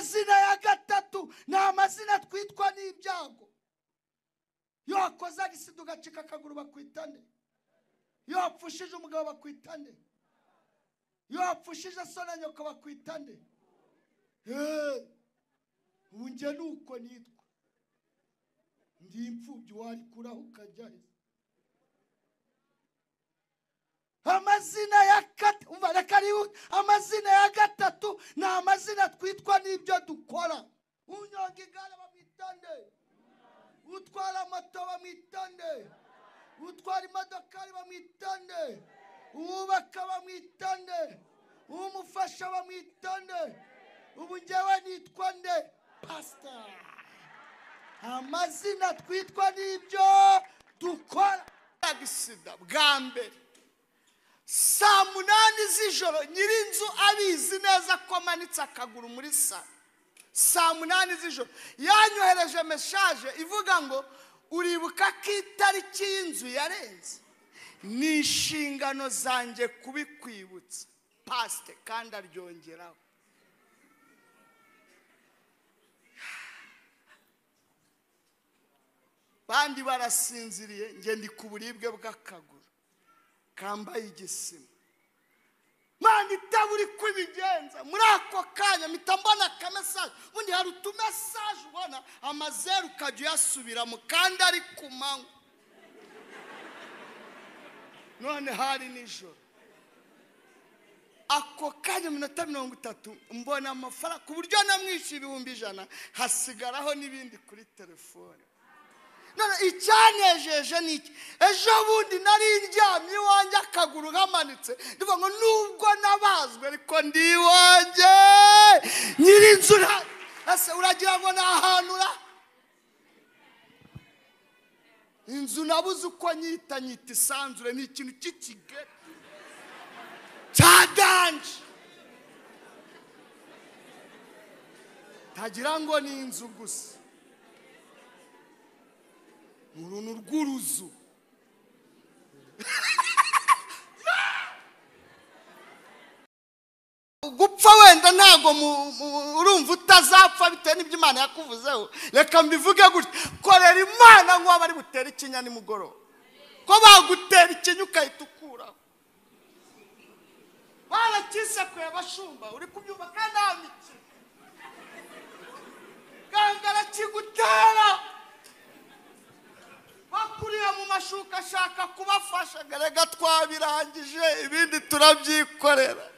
amazina ya gatatu ni amazina twitwa n'ibyago. Iyo wakoze agisida ugacika akaguru bakwita nde iyo wapfushije umugabo bakwita nde iyo wapfushije so na nyoko bakwita nde Eh, ubu njye ni uko nitwa. Ndi imfubyi warikuraho ukajya amazina ya umva reka amazina ya gatatu ni amazina twitwa n'ibyo dukora. Unyonga igare bamwita nde utwara moto bamwita nde utwara imodokari bamwita nde uwubaka bamwita nde umufasha bamwita nde ubu ngewe nitwa nde? Pasita amazina twitwa n'ibyo dukora. Bwa mbere. Saa munani z'ijoro nyir'inzu abizi neza ko amanitse akaguru muri salo saa munani z'ijoro. Yanyohereje meshaje ivuga ngo uribuka ko itariki y'inzu yarenze? Ni inshingano zanjye kubikwibutsa. Pasite kandi aryongeraho. Bandi barasinziriye njye ndi ku buribwe bw'akaguru. Kambaye igisima mwana itaba uri kubigenza. Muri ako kanya mpita mbona akamesaje ubundi hari utumesaje ubona amazeru ukajya uyasubiramo kandi ari ku manywa. None hari nijoro. Ako kanya minota mirongo itatu mbona amafaranga. Ku buryo namwishyuye ibihumbi ijana hasigaraho n'ibindi kuri telefone. None icyanejeje ni iki ejo bundi nari ndyamye iwanjye akaguru kamanitse. Ndivuga ngo nubwo nabazwe ariko ndi iwanjye nyir'inzu ese uragira ngo ni ahantu ura inzu nabuze uko nyita nyita isanzure ni ikintu cy'ikigari cya danje ntagira ngo ni inzu gusa. Uruntu rw'uruzu. Gupfa wenda ntabwo urumva utazapfa bitewe n'ibyo imana yakuvuzeho. Reka mbivuge gutya. Korera imana nk'uwo bari butere ikinya nimugoroba. Ko bagutera ikinya ukahita ukuraho barakisekuye abashumba uri kubyumva kandi nta mikino. Gangara kigutera mu mashuka ashaka kubafasha. Rega twabirangije ibindi turabyikorera.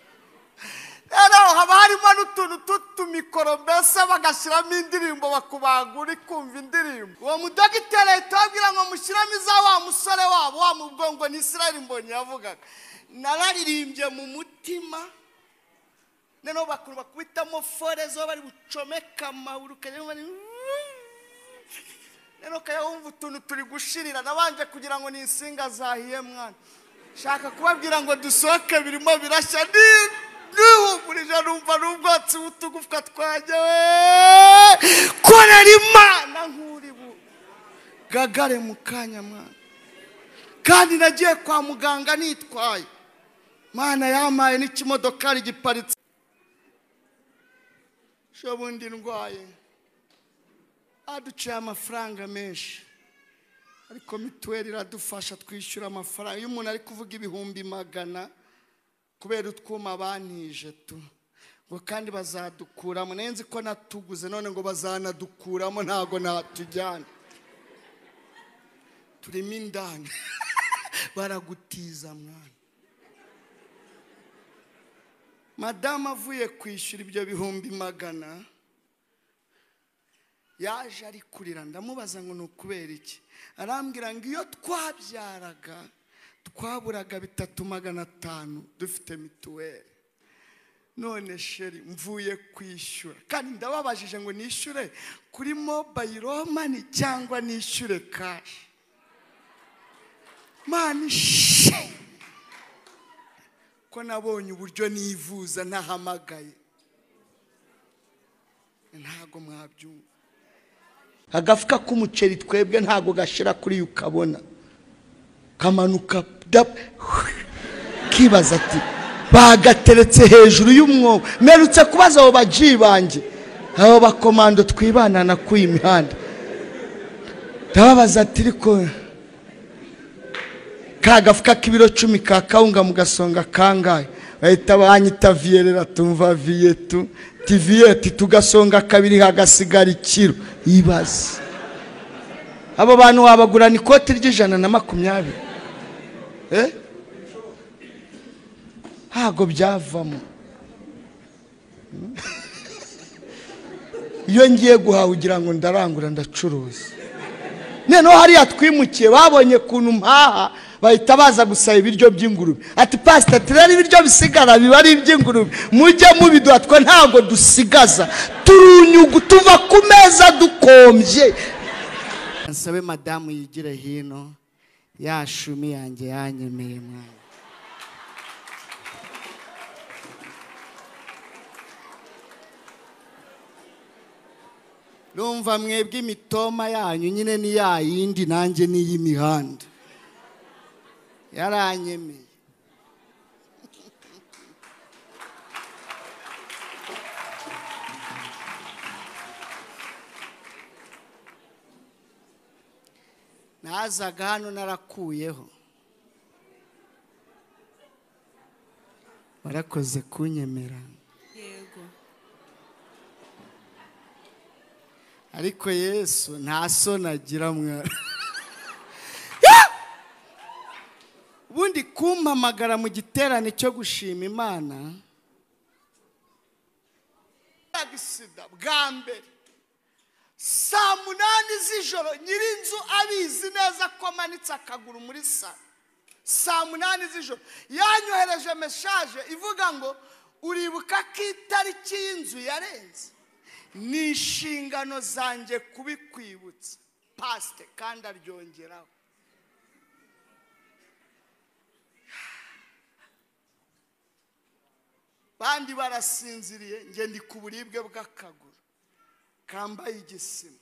Rero haba harimo n'utuntu tw'utumikoro mbese bagashyiramo indirimbo bakubaga uri kumva indirimbo. Uwo mudogiteri ahita ababwira ngo mushyiramo iza wa musore wabo wa mubwongo ni israel mbonyi yavugaga. Nararirimbye mu mutima noneho bakubitamo fore zo bari bucomeka amahuru ukajya rero ukajya wumva utuntu turi gushirira. Nabanje kugira ngo ni insinga zahiye mwana. Shaka kubabwira ngo dusohoke birimo birashya. Ni- nihumurije numva n'ubwotsi butugufwa twanjye we korera imana nk'uri bu. Gagare mu kanya mwana. Kandi nagiye kwa muganga nitwaye. Mana yamaye n'ikimodokari giparitse. Bundi ndwaye. Aduciye amafaranga menshi ariko mituweli iradufasha twishyura amafaranga iyo umuntu ari kuvuga ibihumbi magana kubera utwuma banije tu ngo kandi bazadukuramo nzi ko natuguze none ngo bazanadukuramo ntabwo natujyana turimo indani baragutiza mwana madamu avuye kwishyura ibyo bihumbi magana. Yaje ari kurira. Ndamubaza ngo ni ukubera iki? Arambwira ngo iyo twabyaraga twaburaga bitatu magana atanu dufite mituweli. None sheri mvuye kwishyura. Kandi ndababajije ngo nishyure kuri mobayiro mani cyangwa nishyure kashi mani she ko nabonye uburyo nivuza ntahamagaye ntabwo mwabyumva. Agafuka k'umuceri twebwe ntabwo gashira kuri yo ukabona. Kamanuka kibaza ati bagateretse hejuru y'umwobo. Mperutse kubaza abo baji banjye abo bakomando twibanana ku iyi mihanda. Ndababaza ati ariko ka gafuka k'ibiro cumi ka kawunga mu gasonga kangahe? Bahita banyita tumva viyetu tiviyeti tugasonga kabiri hagasigara ikiro. Ibaze. Abo bantu wabagurana ikoti ry'ijana na makumyabiri. Eh? ntabwo byavamo. Iyo ngiye guhaha ugira ngo ndarangura ndacuruza. Noneho hariya twimukiye babonye ukuntu mpaha bahita baza gusaba ibiryo by'ingurube. Ati pasita turere ibiryo bisigara biba ari iby'ingurube. Mujye mubiduha twe ntabwo dusigaza. Turunyugu tuva ku meza dukombye. Nsabe madamu yigire hino ya shumi yanjye yanyemeye mwana. Numva mwebwe imitoma yanyu nyine ni ya yindi nanjye ni iy'imihanda yaranyemeye. Nazaga hano narakuyeho. Warakoze kunyemera ariko yesu nta soni agira mwana ubundi kumpamagara mu giterane cyo gushima imana bwa mbere. Saa munani z'ijoro nyir'inzu abizi neza ko amanitse akaguru muri salo saa munani z'ijoro. Yanyohereje meshaje ivuga ngo uribuka ko itariki y'inzu yarenze? Ni inshingano zanjye kubikwibutsa. Pasite kandi aryongeraho. Bandi barasinziriye njye ndi ku buribwe bw'akaguru. Kambaye igisima.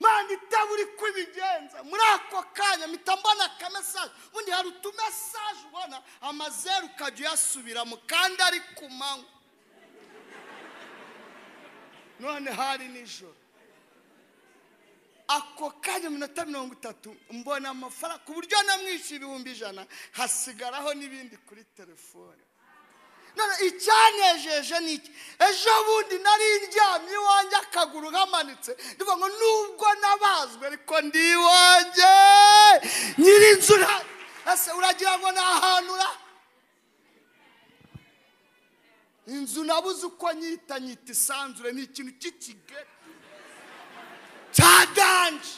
Manda itabura uko ibigenza. Muri ako kanya mpita mbona akamesaje ubundi hari utumesaje ubona amazeru ukajya uyasubiramo kandi ari ku manywa. None hari nijoro. Ako kanya minota mirongo itatu mbona amafaranga ku buryo namwishyuye ibihumbi ijana hasigaraho n'ibindi kuri telefone. None icyanejeje ni iki? Ejo bundi nari ndyamye iwanjye akaguru kamanitse. Ndivuga ngo nubwo nabazwe ariko ndi iwanjye. Nyir'inzu nta- ese uragira ngo ni ahantu ura inzu nabuze uko nyita nyita isanzure ni ikintu cy'ikigari cya danje